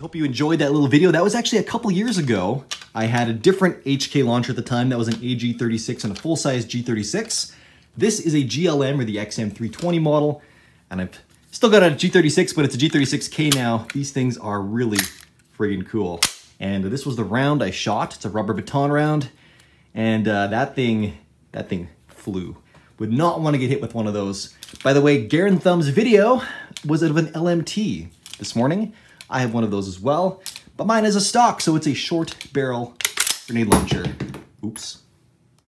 Hope you enjoyed that little video. That was actually a couple years ago. I had a different HK launcher at the time. That was an AG36 and a full-size G36. This is a GLM or the XM320 model, and I've still got a G36, but it's a G36K now. These things are really friggin' cool. And this was the round I shot. It's a rubber baton round, and uh, that thing, that thing flew. Would not want to get hit with one of those. By the way, Garand Thumb's video was of an LMT this morning. I have one of those as well, but mine is a stock, so it's a short barrel grenade launcher. Oops.